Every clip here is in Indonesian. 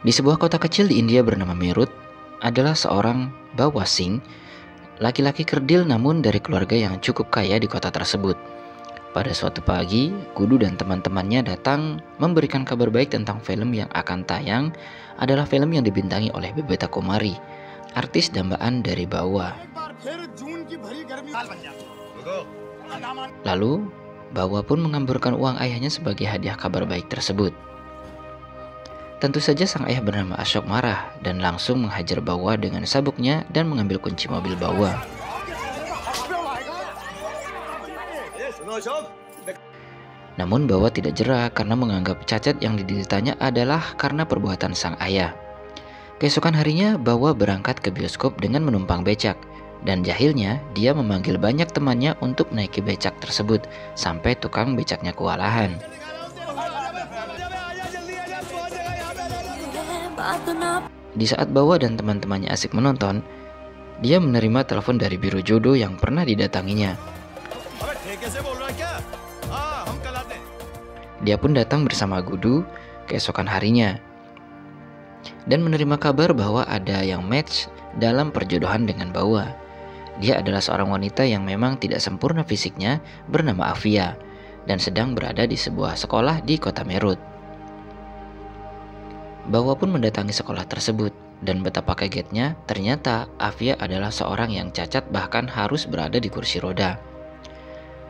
Di sebuah kota kecil di India bernama Meerut adalah seorang Bawa Singh, laki-laki kerdil namun dari keluarga yang cukup kaya di kota tersebut. Pada suatu pagi, Kudu dan teman-temannya datang memberikan kabar baik tentang film yang akan tayang adalah film yang dibintangi oleh Bebeta Kumari, artis dambaan dari Bawa. Lalu, Bawa pun mengamburkan uang ayahnya sebagai hadiah kabar baik tersebut. Tentu saja sang ayah bernama Ashok marah dan langsung menghajar Bawa dengan sabuknya dan mengambil kunci mobil Bawa. Namun Bawa tidak jerah karena menganggap cacat yang dideritanya adalah karena perbuatan sang ayah. Keesokan harinya Bawa berangkat ke bioskop dengan menumpang becak dan jahilnya dia memanggil banyak temannya untuk menaiki becak tersebut sampai tukang becaknya kewalahan. Di saat Bawa dan teman-temannya asik menonton, dia menerima telepon dari biro jodoh yang pernah didatanginya. Dia pun datang bersama Gudu keesokan harinya dan menerima kabar bahwa ada yang match dalam perjodohan dengan Bawa. Dia adalah seorang wanita yang memang tidak sempurna fisiknya bernama Afia dan sedang berada di sebuah sekolah di kota Merut. Bawa pun mendatangi sekolah tersebut dan betapa kagetnya ternyata Afia adalah seorang yang cacat bahkan harus berada di kursi roda.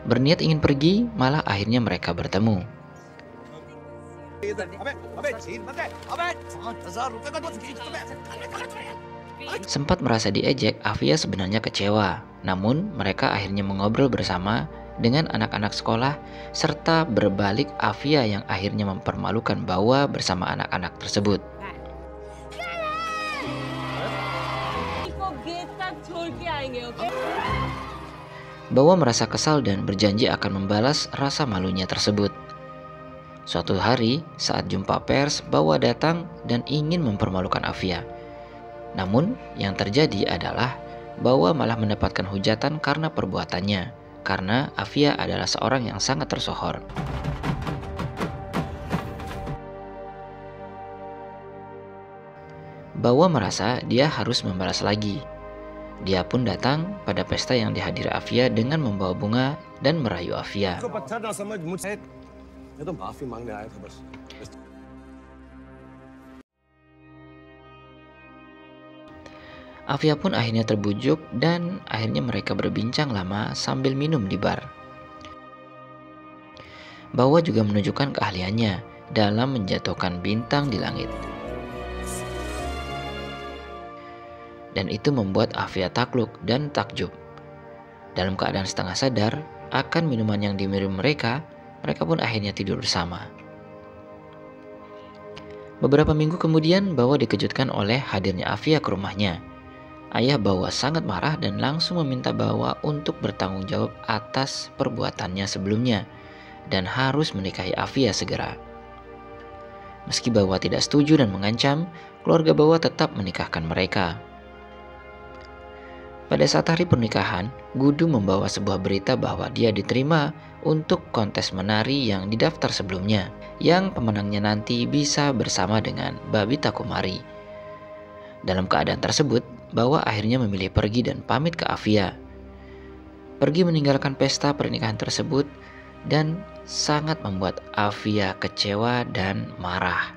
Berniat ingin pergi, malah akhirnya mereka bertemu. Sempat merasa diejek, Avia sebenarnya kecewa. Namun, mereka akhirnya mengobrol bersama dengan anak-anak sekolah serta berbalik Avia yang akhirnya mempermalukan Bawa bersama anak-anak tersebut. Bawa merasa kesal dan berjanji akan membalas rasa malunya tersebut. Suatu hari, saat jumpa pers, Bawa datang dan ingin mempermalukan Afia. Namun, yang terjadi adalah Bawa malah mendapatkan hujatan karena perbuatannya, karena Afia adalah seorang yang sangat tersohor. Bawa merasa dia harus membalas lagi. Dia pun datang pada pesta yang dihadiri Afia dengan membawa bunga dan merayu Afia. Afia pun akhirnya terbujuk dan akhirnya mereka berbincang lama sambil minum di bar. Bawa juga menunjukkan keahliannya dalam menjatuhkan bintang di langit. Dan itu membuat Afia takluk dan takjub. Dalam keadaan setengah sadar akan minuman yang diminum mereka, mereka pun akhirnya tidur bersama. Beberapa minggu kemudian, Bawa dikejutkan oleh hadirnya Afia ke rumahnya. Ayah Bawa sangat marah dan langsung meminta Bawa untuk bertanggung jawab atas perbuatannya sebelumnya dan harus menikahi Afia segera. Meski Bawa tidak setuju dan mengancam, keluarga Bawa tetap menikahkan mereka. Pada saat hari pernikahan, Gudu membawa sebuah berita bahwa dia diterima untuk kontes menari yang didaftar sebelumnya, yang pemenangnya nanti bisa bersama dengan Babita Kumari. Dalam keadaan tersebut, Bawa akhirnya memilih pergi dan pamit ke Avia. Pergi meninggalkan pesta pernikahan tersebut dan sangat membuat Avia kecewa dan marah.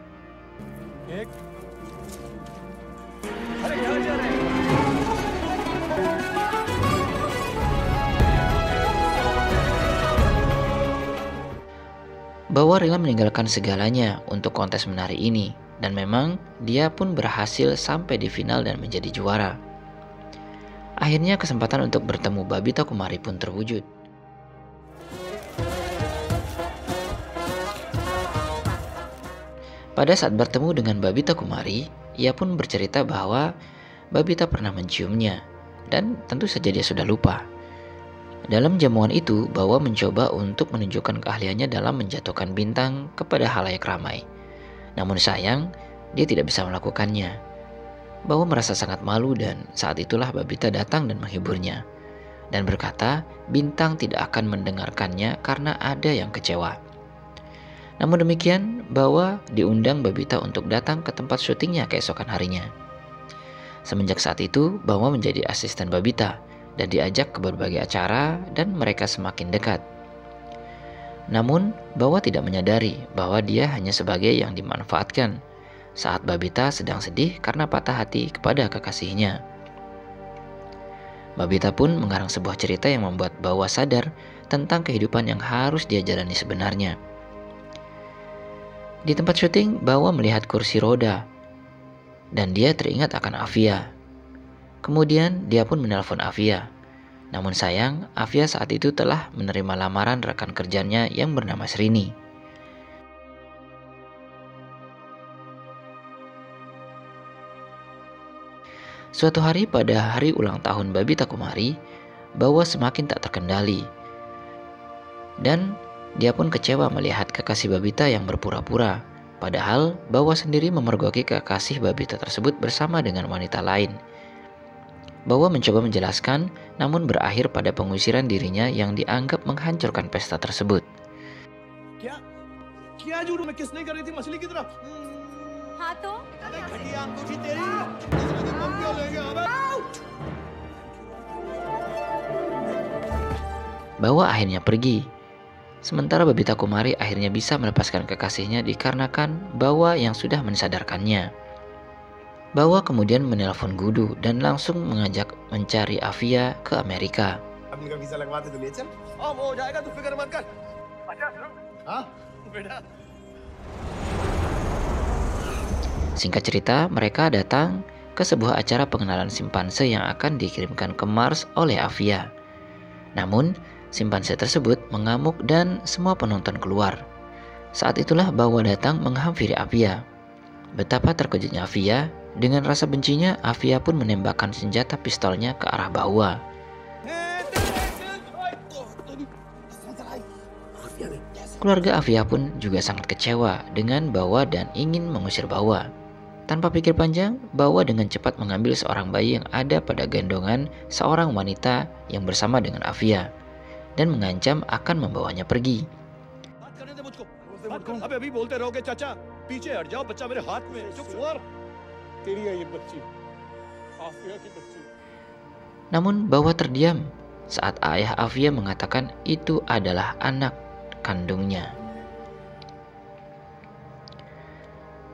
Bawa rela meninggalkan segalanya untuk kontes menari ini dan memang dia pun berhasil sampai di final dan menjadi juara. Akhirnya kesempatan untuk bertemu Babita Kumari pun terwujud. Pada saat bertemu dengan Babita Kumari, ia pun bercerita bahwa Babita pernah menciumnya dan tentu saja dia sudah lupa. Dalam jamuan itu, Bawa mencoba untuk menunjukkan keahliannya dalam menjatuhkan bintang kepada halayak ramai. Namun sayang, dia tidak bisa melakukannya. Bawa merasa sangat malu dan saat itulah Babita datang dan menghiburnya. Dan berkata, bintang tidak akan mendengarkannya karena ada yang kecewa. Namun demikian, Bawa diundang Babita untuk datang ke tempat syutingnya keesokan harinya. Semenjak saat itu, Bawa menjadi asisten Babita dan diajak ke berbagai acara dan mereka semakin dekat. Namun, Bawa tidak menyadari bahwa dia hanya sebagai yang dimanfaatkan saat Babita sedang sedih karena patah hati kepada kekasihnya. Babita pun mengarang sebuah cerita yang membuat Bawa sadar tentang kehidupan yang harus dia jalani sebenarnya. Di tempat syuting, Bawa melihat kursi roda dan dia teringat akan Afia. Kemudian dia pun menelpon Afia. Namun sayang, Afia saat itu telah menerima lamaran rekan kerjanya yang bernama Srini. Suatu hari pada hari ulang tahun Babita Kumari, Bawa semakin tak terkendali. Dan dia pun kecewa melihat kekasih Babita yang berpura-pura. Padahal Bawa sendiri memergoki kekasih Babita tersebut bersama dengan wanita lain. Bawa mencoba menjelaskan, namun berakhir pada pengusiran dirinya yang dianggap menghancurkan pesta tersebut. Kya? Kya Bawa akhirnya pergi. Sementara Babita Kumari akhirnya bisa melepaskan kekasihnya dikarenakan Bawa yang sudah mensadarkannya. Bawa kemudian menelpon Gudu dan langsung mengajak mencari Avia ke Amerika. Singkat cerita, mereka datang ke sebuah acara pengenalan simpanse yang akan dikirimkan ke Mars oleh Avia. Namun, simpanse tersebut mengamuk dan semua penonton keluar. Saat itulah Bawa datang menghampiri Avia. Betapa terkejutnya Avia, dengan rasa bencinya Avia pun menembakkan senjata pistolnya ke arah Bawa. Keluarga Avia pun juga sangat kecewa dengan Bawa dan ingin mengusir Bawa. Tanpa pikir panjang, Bawa dengan cepat mengambil seorang bayi yang ada pada gendongan seorang wanita yang bersama dengan Avia dan mengancam akan membawanya pergi. Namun Bawa terdiam saat ayah Avia mengatakan itu adalah anak kandungnya.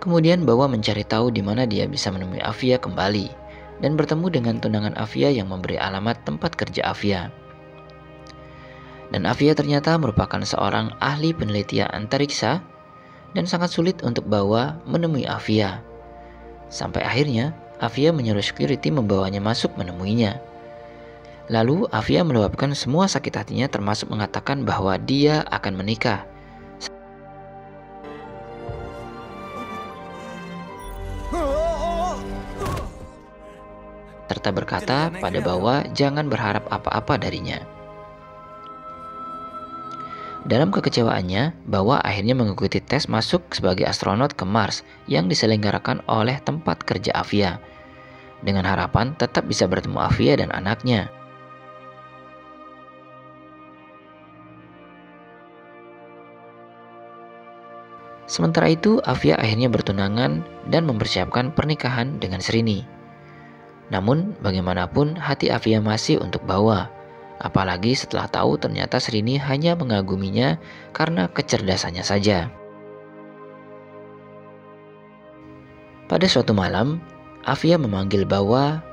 Kemudian Bawa mencari tahu di mana dia bisa menemui Avia kembali dan bertemu dengan tunangan Avia yang memberi alamat tempat kerja Avia. Dan Avia ternyata merupakan seorang ahli penelitian antariksa dan sangat sulit untuk Bawa menemui Avia. Sampai akhirnya Avia menyuruh security membawanya masuk menemuinya. Lalu Avia meluapkan semua sakit hatinya termasuk mengatakan bahwa dia akan menikah serta berkata pada Bawa jangan berharap apa-apa darinya. Dalam kekecewaannya, Bawa akhirnya mengikuti tes masuk sebagai astronot ke Mars yang diselenggarakan oleh tempat kerja Avia. Dengan harapan tetap bisa bertemu Avia dan anaknya. Sementara itu, Avia akhirnya bertunangan dan mempersiapkan pernikahan dengan Srini. Namun bagaimanapun hati Afia masih untuk bawa. Apalagi setelah tahu ternyata Srini hanya mengaguminya karena kecerdasannya saja. Pada suatu malam, Afia memanggil Bawa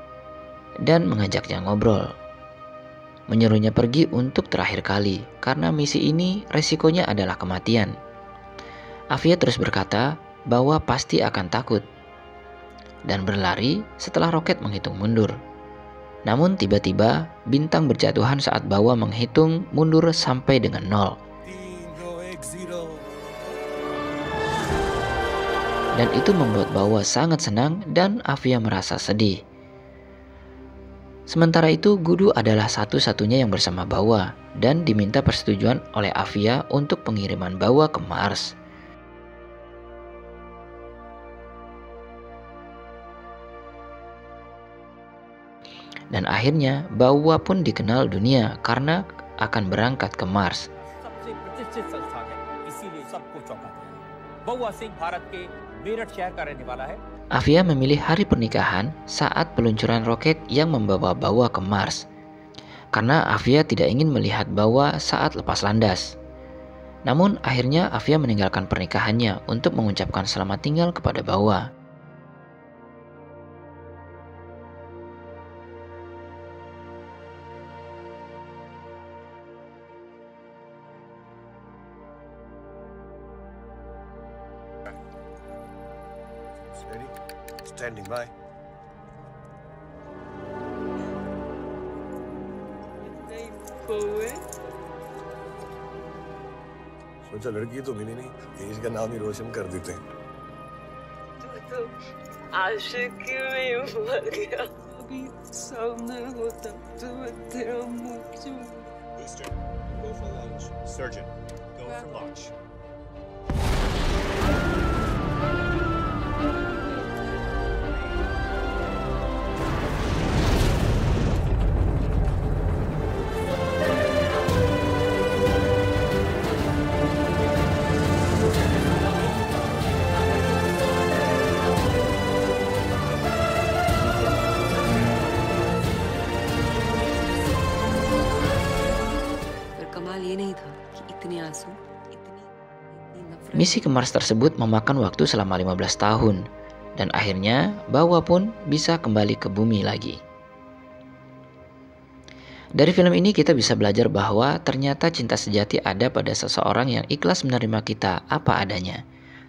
dan mengajaknya ngobrol. Menyuruhnya pergi untuk terakhir kali karena misi ini resikonya adalah kematian. Afia terus berkata bahwa pasti akan takut dan berlari setelah roket menghitung mundur. Namun tiba-tiba bintang berjatuhan saat Bawa menghitung mundur sampai dengan nol. Dan itu membuat Bawa sangat senang dan Avia merasa sedih. Sementara itu, Gudu adalah satu-satunya yang bersama Bawa dan diminta persetujuan oleh Avia untuk pengiriman Bawa ke Mars. Dan akhirnya Bawa pun dikenal dunia karena akan berangkat ke Mars. Afia memilih hari pernikahan saat peluncuran roket yang membawa Bawa ke Mars. Karena Afia tidak ingin melihat Bawa saat lepas landas. Namun akhirnya Afia meninggalkan pernikahannya untuk mengucapkan selamat tinggal kepada Bawa. Steady. Standing by. नहीं हुए सोचा लड़की तो मिली नहीं देश का नाम ही रोशन कर देते हैं तू तो आशिक में मर गया अभी सामने होता तो मैं तेरा मुंह क्यों Booster, go for launch. Surgeon, go for launch. Misi ke Mars tersebut memakan waktu selama 15 tahun dan akhirnya Bawa pun bisa kembali ke bumi lagi. Dari film ini kita bisa belajar bahwa ternyata cinta sejati ada pada seseorang yang ikhlas menerima kita apa adanya.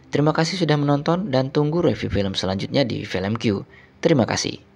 Terima kasih sudah menonton dan tunggu review film selanjutnya di Film Q. Terima kasih.